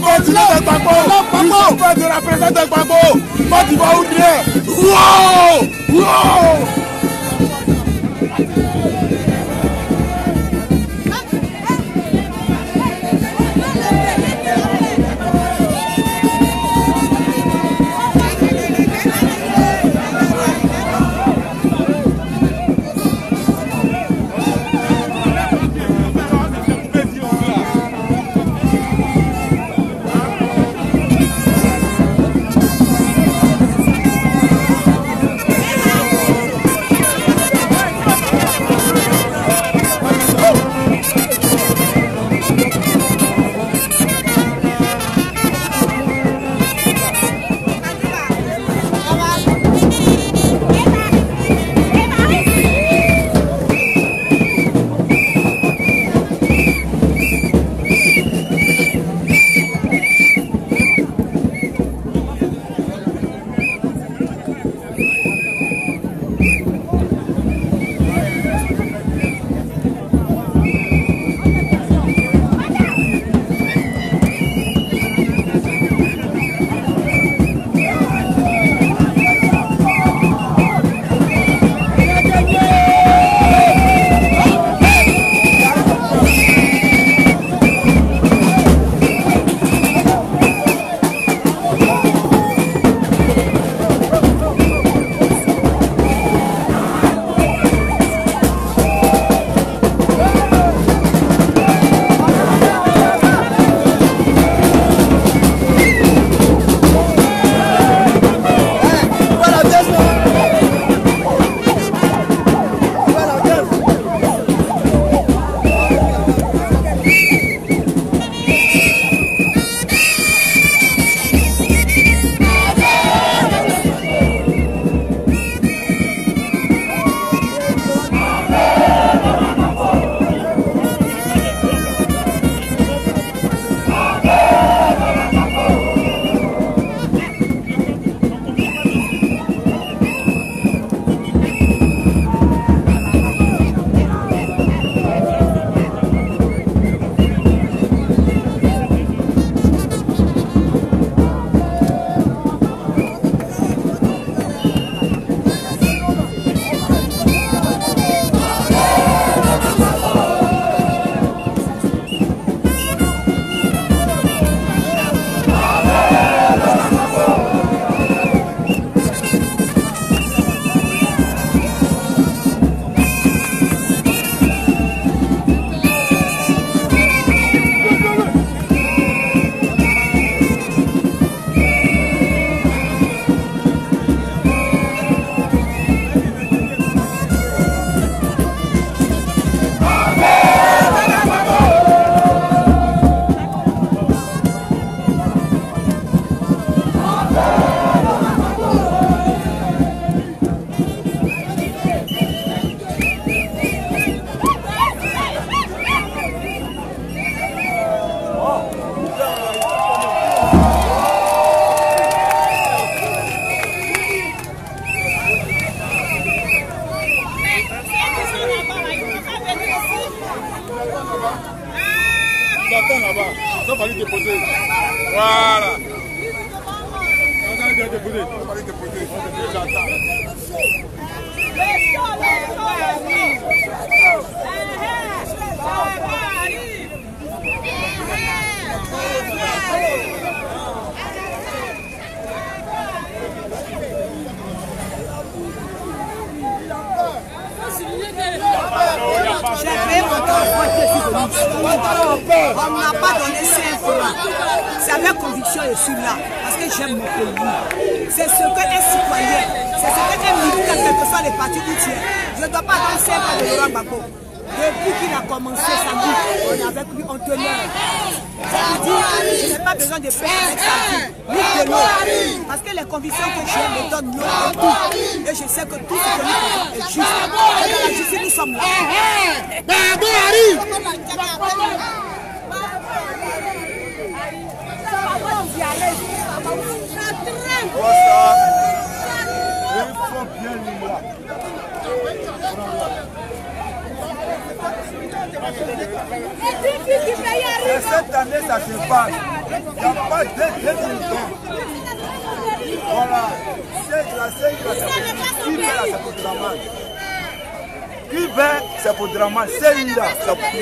forty lọ́tẹ̀ gbàgbọ́ ìṣèjọba ìṣèjọba ìṣèjọba ìṣèjọba ìṣèjọba ìṣèjọba ìṣèjọba ìṣèjọba ìṣèjọba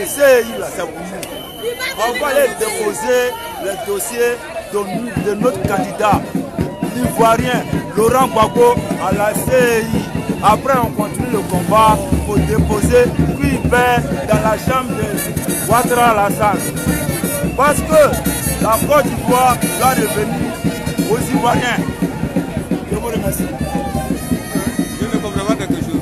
c'est là, c'est. On va aller déposer le dossier de, notre candidat, l'Ivoirien Laurent Gbagbo à la CEI. Après, on continue le combat pour déposer Cuibert dans la chambre de Ouattara Alassane. Parce que la Côte d'Ivoire doit revenir aux Ivoiriens. Je vous remercie. Je ne comprends pas quelque chose.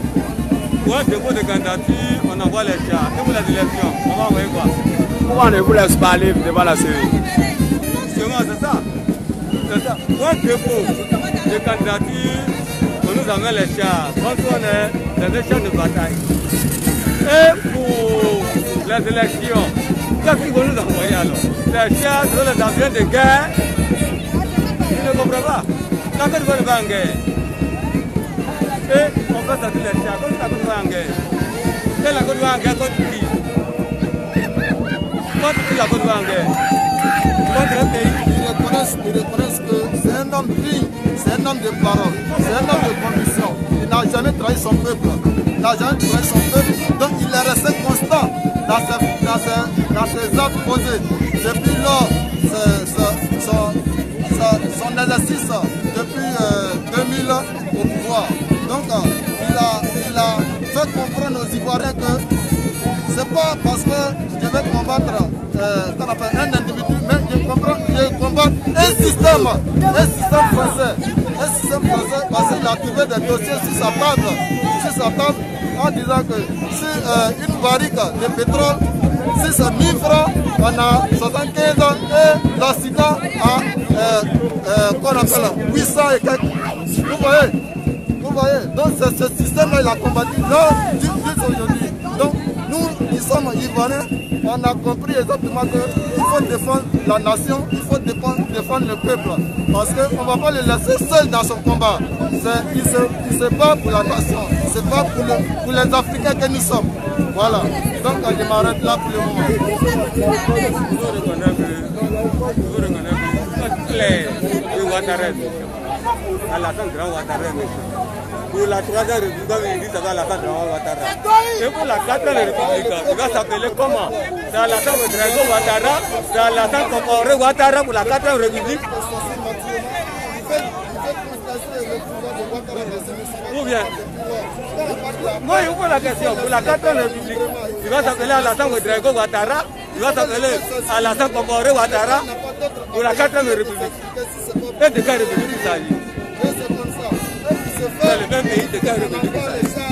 Un dépôt de candidature, on envoie les chars. Et pour les élections, on va envoyer quoi? Pourquoi on ne vous laisse pas aller devant la série Justement, c'est ça. C'est ça. Pour un dépôt de candidature, on nous amène les chars. Quand on est dans des champs de bataille. Et pour les élections, qu'est-ce qu'ils vont nous envoyer alors? Les chars sont les avions de guerre. Je ne comprends pas. D'Ivoire n'est pas en guerre. Et on fait sortir les la Côte d'Ivoire est en guerre. C'est la Côte d'Ivoire en guerre contre qui Contre qui la Côte d'Ivoire en guerre Contre un pays. Ils reconnaissent, ils reconnaissent que c'est un homme digne, c'est un homme de parole, c'est un homme de conviction. Il n'a jamais trahi son peuple. Il n'a jamais trahi son peuple. Donc il est resté constant dans ses, dans ses, dans ses actes posés. Depuis lors, son exercice depuis euh, 2000 au pouvoir. Donc euh, il, a, il a fait comprendre aux Ivoiriens que c'est pas parce que je vais combattre euh, un individu, mais je, comprends, je combatte un système, un système français. Un système français parce qu'il a trouvé des dossiers sur sa table, sur sa table en disant que si euh, une barrique de pétrole, si c'est 1000 francs, on a 75 ans et l'accident a euh, euh, qu'on appelle 800 et quelques. Vous voyez donc ce système-là, il a combattu là, jusqu'aujourd'hui. Donc, nous, nous sommes Ivoiriens, on a compris exactement qu'il faut défendre la nation, il faut défendre, le peuple. Parce qu'on ne va pas le laisser seul dans son combat. Il se, il se bat pour la nation, il se bat pour, pour les Africains que nous sommes. Voilà. Donc, je m'arrête là pour le moment. Vous reconnaissez que, Pour la troisième république, comme il dit, ça va Alassane Grand Ouattara. Et pour la quatrième république, il va s'appeler comment? C'est Alassane Ouattara Ouattara, c'est Alassane Compaoré Ouattara pour la quatrième république. Ou bien? Moi, je vous pose la question. Pour la quatrième république, il va s'appeler Alassane Ouattara Ouattara, il va s'appeler Alassane Compaoré Ouattara pour la quatrième république. Et de quelle république il s'agit? C'est le même pays de quelle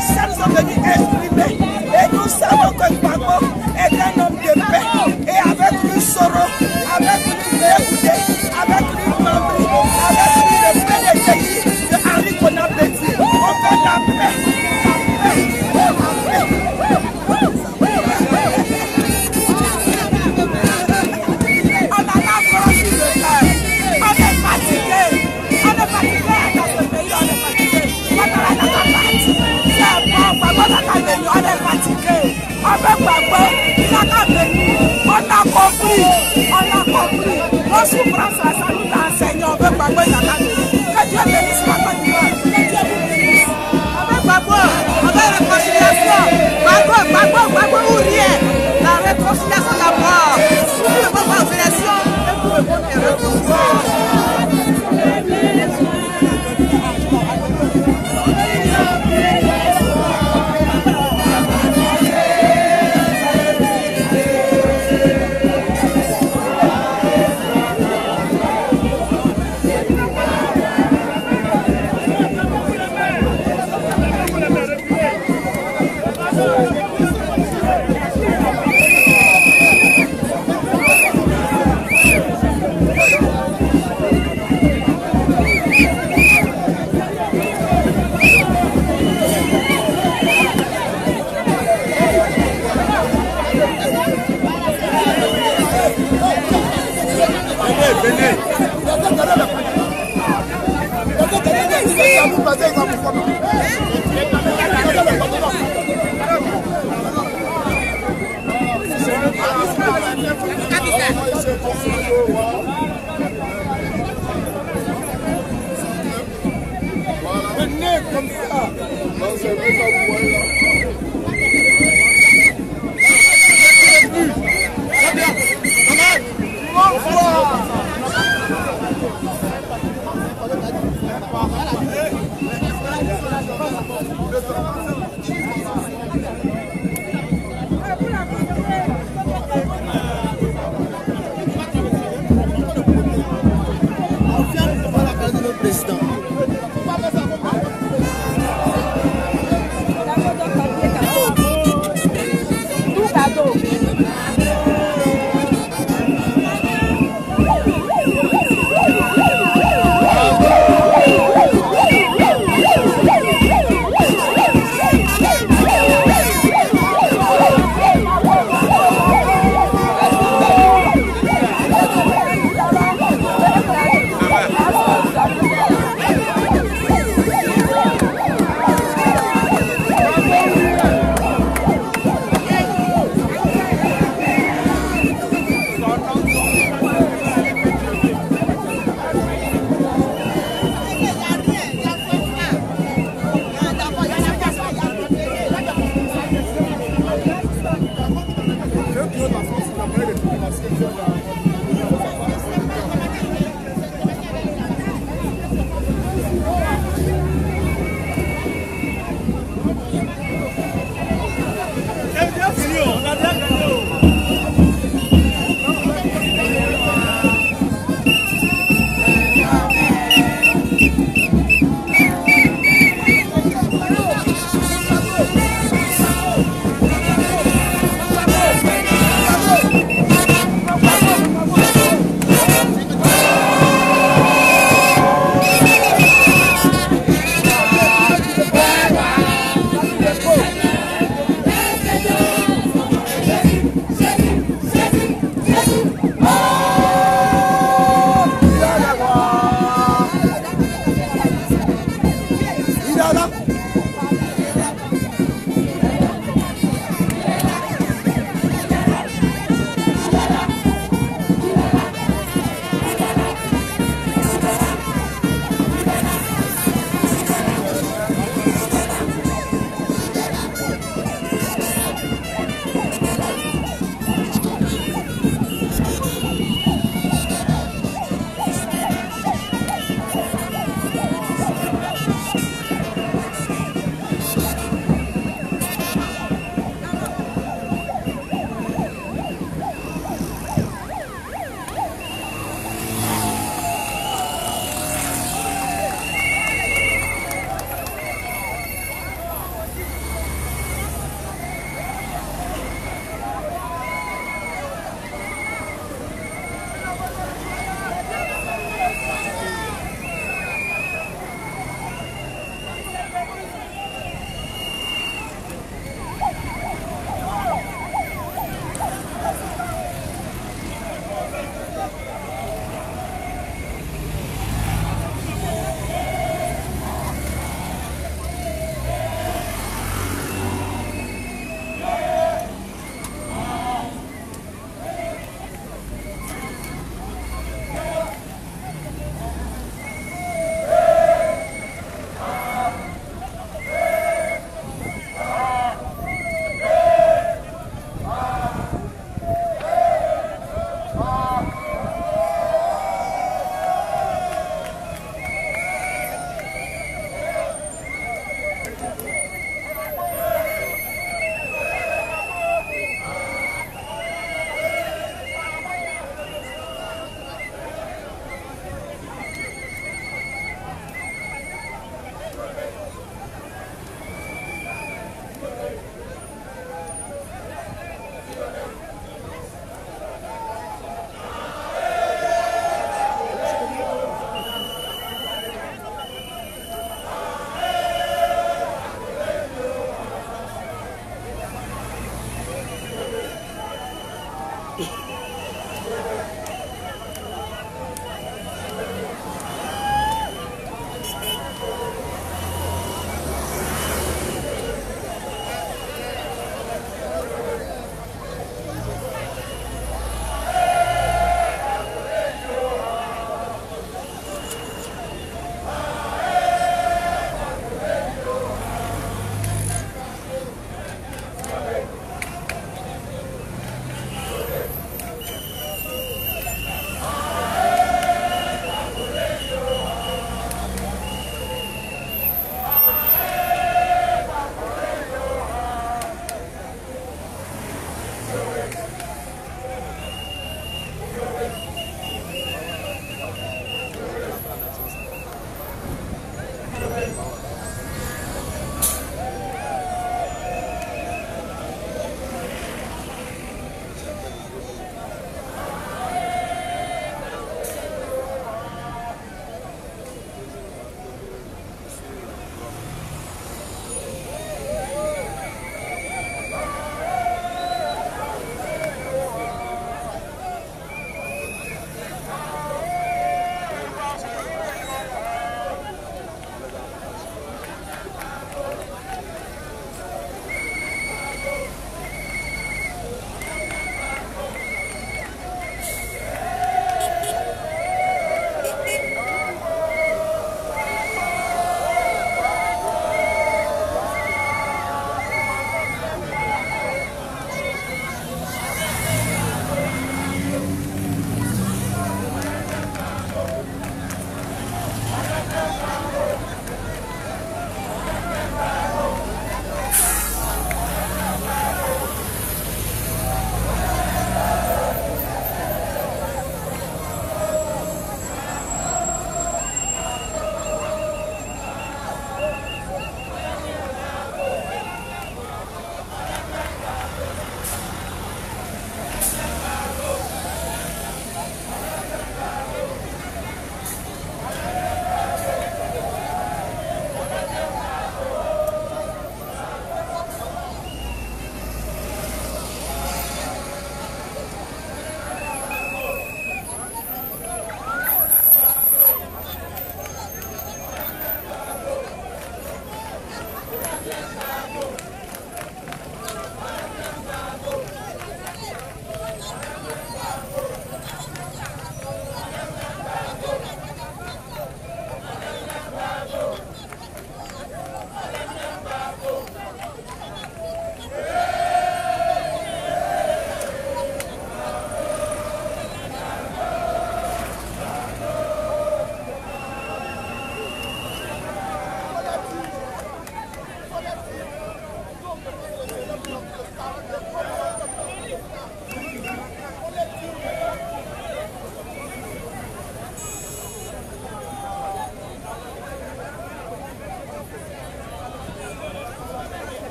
Set us of the On souffre sa salut là, Seigneur, veut pas que Que Dieu bénisse papa du Que Dieu vous bénisse. Avec papa, avec réconciliation. Papa, papa, papa, ou rien.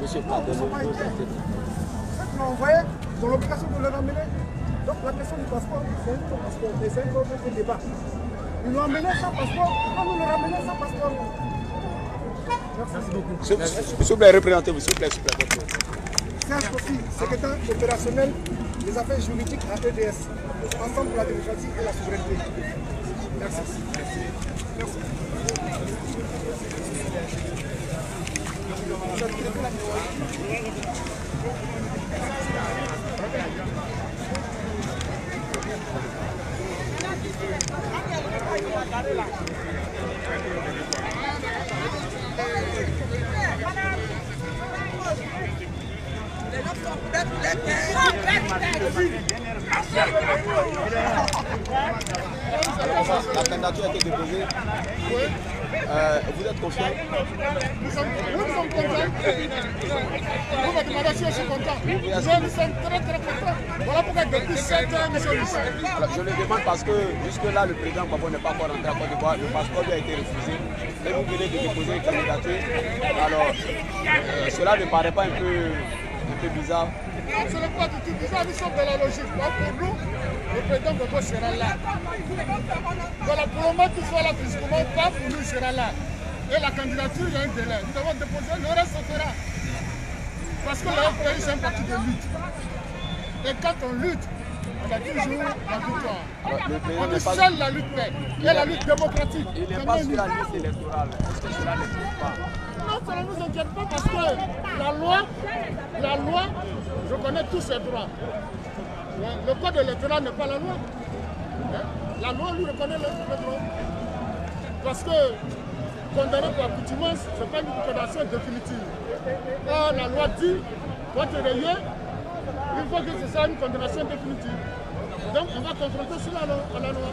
Monsieur, Non, ils ne sont pas inquiets. Ceux qui l'ont envoyé, ils ont l'obligation de le ramener. Donc la question du passeport, c'est un autre passeport, mais c'est un autre débat. Ils l'ont amené sans passeport, on nous le ramener sans passeport. Merci beaucoup. S'il vous plaît, représentez-vous, s'il vous plaît, s'il vous plaît. Serge Kofi, secrétaire opérationnel des affaires juridiques à EDS, Ensemble pour la démocratie et la souveraineté. Merci. Merci. La candidature a été déposée. Euh, vous êtes confiant Nous sommes, nous sommes contents. Vous me demandez si je suis content. Je nous sommes très très contents. Voilà pourquoi depuis 7 ans nous sommes ici. Alors, Je le demande parce que jusque-là, le président Gbagbo n'est pas encore rentré à Côte d'Ivoire. Le passeport lui a été refusé. Et vous venez de déposer une candidature. Alors, euh, cela ne paraît pas un peu, un peu bizarre Non, ce n'est pas du tout bizarre, nous sommes dans la logique. Pour nous, le président Gbagbo sera là. Voilà, pour le moment qu'il soit là physiquement, pas pour nous, sera là. Et la candidature, il y a un délai. Nous avons déposé, le reste se fera. Parce que pays, c'est un parti de lutte. Et quand on lutte, on a toujours la victoire. On dit seule la lutte paix. Et la lutte démocratique. Il n'est C'est pas sur la liste électorale. Est-ce que cela ne pas? Non, ça ne nous inquiète pas parce que la loi, la loi reconnaît tous ses droits. Le code électoral n'est pas la loi. Hein? La loi lui reconnaît le, le droit. Parce que condamné pour accoutumance, ce n'est pas une condamnation définitive. Or, la loi dit, pour te rayer, il faut que ce soit une condamnation définitive. Donc, on va confronter cela à la- loi.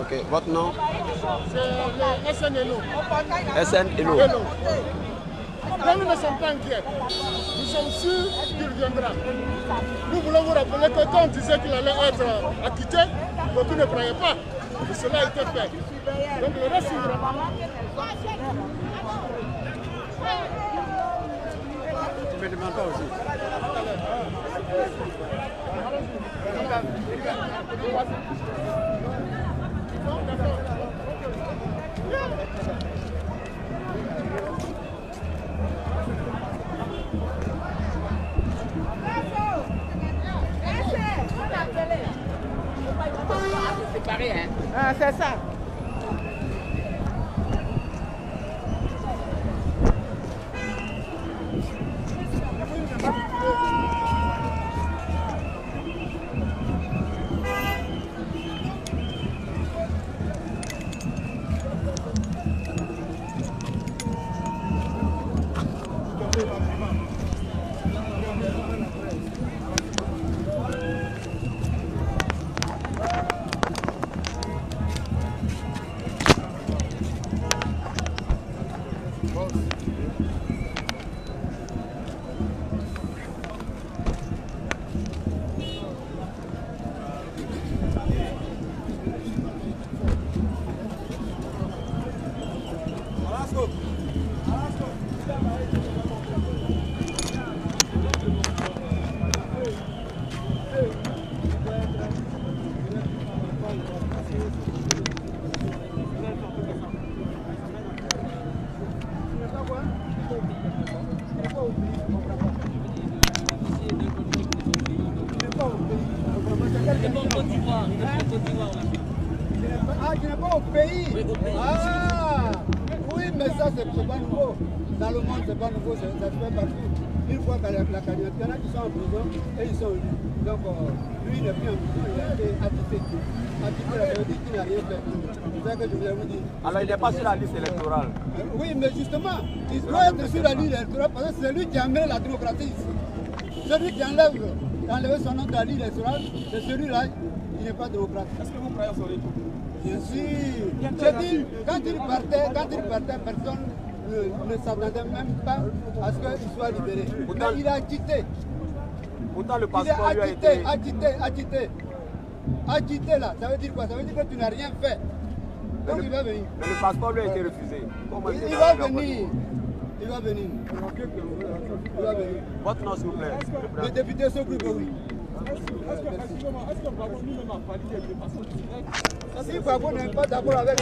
Ok, votre nom? C'est le SNLO. SN Hello. Hello. Donc nous ne sommes pas inquiets. Nous sommes sûrs qu'il viendra. Nous voulons vous rappeler que quand on disait qu'il allait être acquitté, beaucoup ne croyaient pas que cela a été fait. Donc le reste suivra. Je me demande pas aussi. C'est pareil, hein? Ah, c'est ça. Pas sur la liste électorale. Oui, mais justement, il doit être sur la liste électorale parce que c'est lui qui amène la démocratie ici. Celui qui enlève, enlève son nom de la liste électorale, c'est celui-là, il n'est pas démocrate. Est-ce que vous croyez sur les Bien sûr. J'ai dit, quand il partait, quand il partait, personne ne, ne s'attendait même pas à ce qu'il soit libéré. Mais il a quitté. Pourtant le Il est passeport lui a été... agité, agité. Agité là, ça veut dire quoi? Ça veut dire que tu n'as rien fait. Mais le passeport lui a été refusé. Il, va venir. Il va venir. Votre nom, s'il vous plaît. Le député Sokri. Est-ce que, est-ce nous-mêmes a de façon Si Babo n'est pas d'accord avec